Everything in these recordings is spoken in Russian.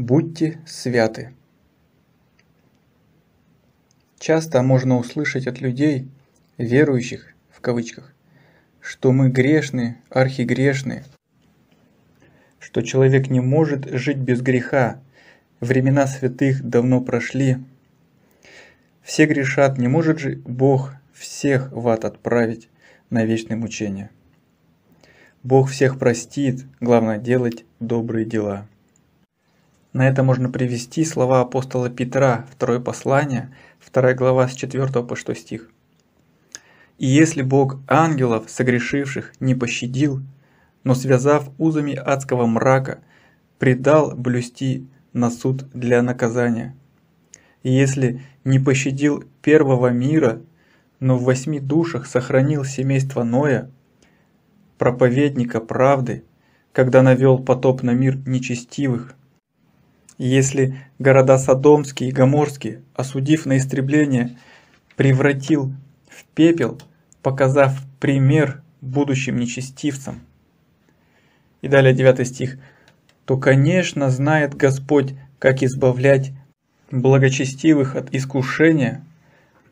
Будьте святы. Часто можно услышать от людей, верующих в кавычках, что мы грешные, архигрешные, что человек не может жить без греха, времена святых давно прошли. Все грешат, не может же Бог всех в ад отправить на вечное мучение. Бог всех простит, главное делать добрые дела. На это можно привести слова апостола Петра, второе послание, вторая глава с 4 по 6 стих. «И если Бог ангелов, согрешивших, не пощадил, но связав узами адского мрака, предал блюсти на суд для наказания, и если не пощадил первого мира, но в восьми душах сохранил семейство Ноя, проповедника правды, когда навел потоп на мир нечестивых. Если города Содомские и Гоморские, осудив на истребление, превратил в пепел, показав пример будущим нечестивцам. И далее 9 стих. То, конечно, знает Господь, как избавлять благочестивых от искушения,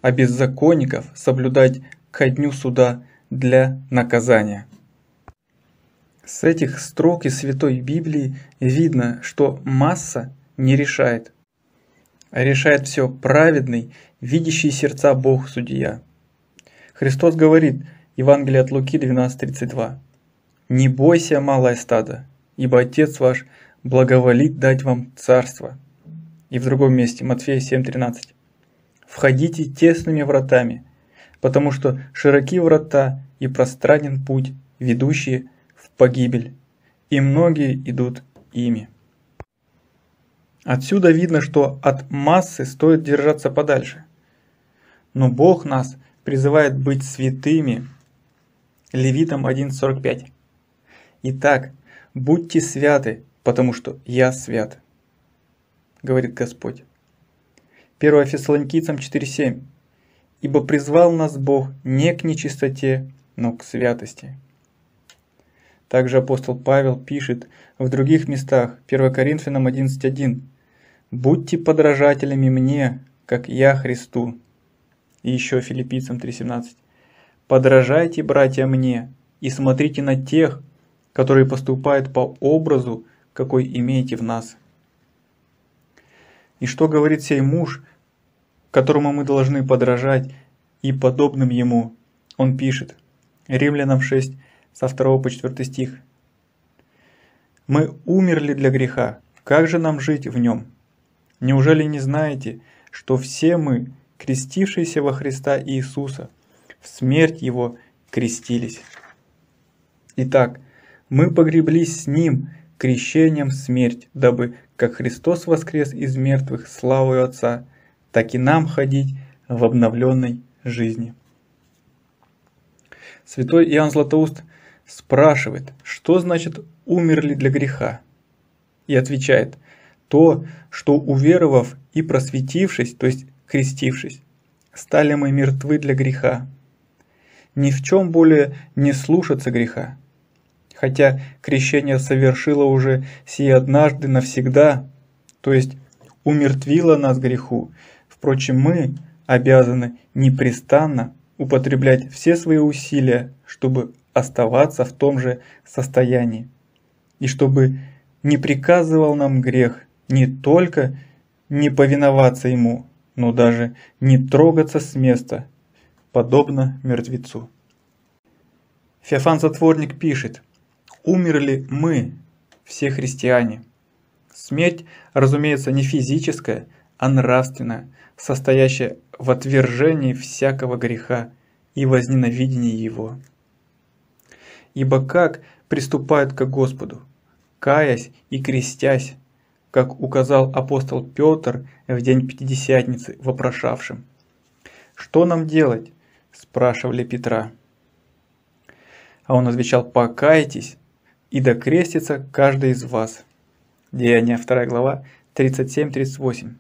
а беззаконников соблюдать ко дню суда для наказания. С этих строк из Святой Библии видно, что масса не решает, а решает все праведный, видящий сердца Бог Судья. Христос говорит, Евангелие от Луки 12.32, «Не бойся, малое стадо, ибо Отец ваш благоволит дать вам царство». И в другом месте, Матфея 7.13, «Входите тесными вратами, потому что широки врата и пространен путь, ведущие погибель, и многие идут ими. Отсюда видно, что от массы стоит держаться подальше. Но Бог нас призывает быть святыми. Левитам 1.45. Итак, будьте святы, потому что я свят, говорит Господь. 1 Фессалоникийцам 4.7. Ибо призвал нас Бог не к нечистоте, но к святости. Также апостол Павел пишет в других местах, 1 Коринфянам 11.1, «Будьте подражателями мне, как я Христу». И еще филиппийцам 3.17, «Подражайте, братья, мне, и смотрите на тех, которые поступают по образу, какой имеете в нас». И что говорит сей муж, которому мы должны подражать и подобным ему? Он пишет, Римлянам 6, со 2 по 4 стих. «Мы умерли для греха, как же нам жить в нем? Неужели не знаете, что все мы, крестившиеся во Христа Иисуса, в смерть Его крестились? Итак, мы погреблись с Ним крещением в смерть, дабы, как Христос воскрес из мертвых славою Отца, так и нам ходить в обновленной жизни». Святой Иоанн Златоуст – спрашивает, что значит «умерли для греха?» И отвечает, то, что уверовав и просветившись, то есть крестившись, стали мы мертвы для греха. Ни в чем более не слушаться греха. Хотя крещение совершило уже сие однажды навсегда, то есть умертвило нас греху. Впрочем, мы обязаны непрестанно употреблять все свои усилия, чтобы оставаться в том же состоянии. И чтобы не приказывал нам грех не только не повиноваться ему, но даже не трогаться с места, подобно мертвецу. Феофан Затворник пишет, «Умерли мы, все христиане. Смерть, разумеется, не физическая, а нравственная, состоящая в отвержении всякого греха и возненавидении его. Ибо как приступают к Господу, каясь и крестясь, как указал апостол Петр в день Пятидесятницы вопрошавшим. «Что нам делать?» – спрашивали Петра. А он отвечал «Покайтесь, и докрестится каждый из вас». Деяния 2 глава 37-38.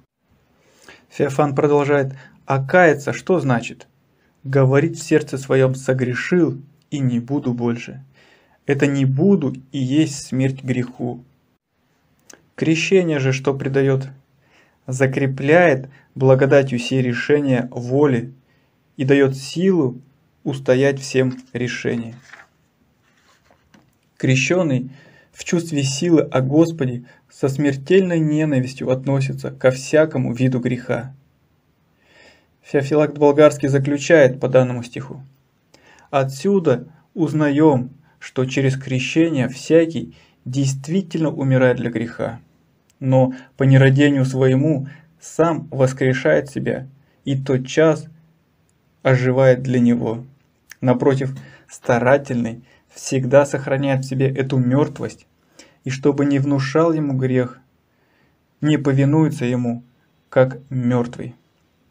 Феофан продолжает «А каяться что значит?» «Говорить в сердце своем согрешил и не буду больше». Это не буду и есть смерть греху. Крещение же что придает? Закрепляет благодатью сей решения воли и дает силу устоять всем решениям. Крещенный в чувстве силы о Господе со смертельной ненавистью относится ко всякому виду греха. Феофилакт Болгарский заключает по данному стиху. Отсюда узнаем, что через крещение всякий действительно умирает для греха, но по нерадению своему сам воскрешает себя и тот час оживает для него. Напротив, старательный всегда сохраняет в себе эту мертвость, и чтобы не внушал ему грех, не повинуется ему, как мертвый.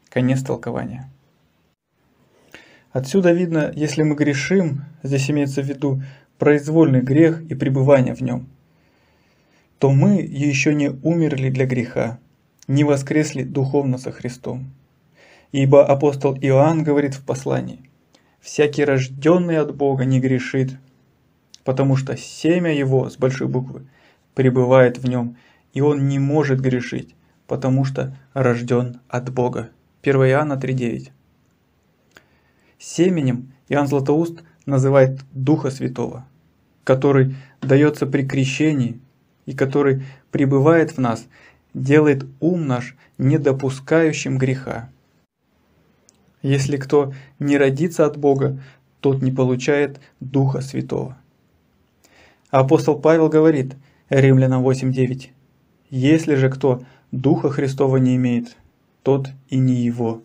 Конец толкования. Отсюда видно, если мы грешим, здесь имеется в виду произвольный грех и пребывание в нем, то мы еще не умерли для греха, не воскресли духовно со Христом. Ибо апостол Иоанн говорит в послании, «Всякий рожденный от Бога не грешит, потому что семя его с большой буквы пребывает в нем, и он не может грешить, потому что рожден от Бога». 1 Иоанна 3.9. Семенем Иоанн Златоуст называет Духа Святого, который дается при крещении и который пребывает в нас, делает ум наш недопускающим греха. Если кто не родится от Бога, тот не получает Духа Святого. Апостол Павел говорит, Римлянам 8.9, «Если же кто Духа Христова не имеет, тот и не его».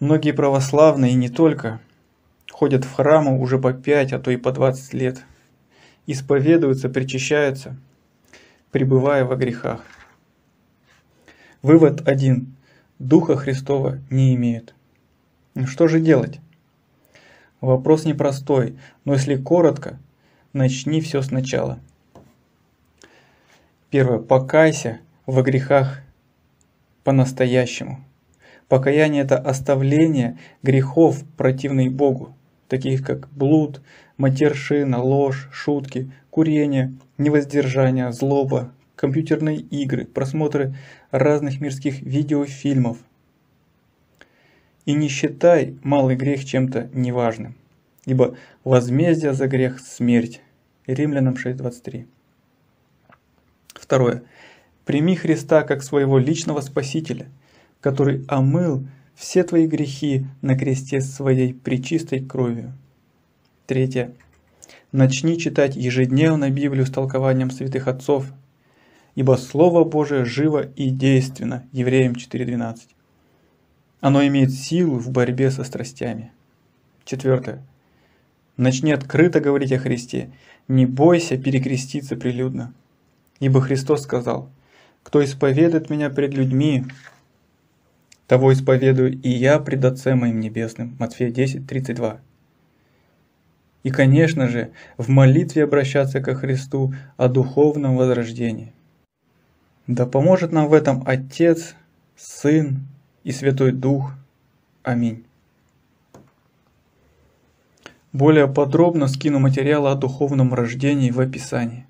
Многие православные, и не только, ходят в храмы уже по 5, а то и по 20 лет, исповедуются, причащаются, пребывая во грехах. Вывод один. Духа Христова не имеют. Что же делать? Вопрос непростой, но если коротко, начни все сначала. Первое. Покайся во грехах по-настоящему. Покаяние – это оставление грехов, противных Богу, таких как блуд, матершина, ложь, шутки, курение, невоздержание, злоба, компьютерные игры, просмотры разных мирских видеофильмов. И не считай малый грех чем-то неважным, ибо возмездие за грех – смерть. Римлянам 6.23. Второе. Прими Христа как своего личного Спасителя – который омыл все твои грехи на кресте своей причистой кровью. Третье. Начни читать ежедневно Библию с толкованием святых отцов, ибо Слово Божие живо и действенно. Евреям 4.12. Оно имеет силу в борьбе со страстями. Четвертое. Начни открыто говорить о Христе. Не бойся перекреститься прилюдно. Ибо Христос сказал, «Кто исповедует меня пред людьми, того исповедую и я пред Отцем моим небесным. Матфея 10, 32. И, конечно же, в молитве обращаться ко Христу о духовном возрождении. Да поможет нам в этом Отец, Сын и Святой Дух. Аминь. Более подробно скину материалы о духовном рождении в описании.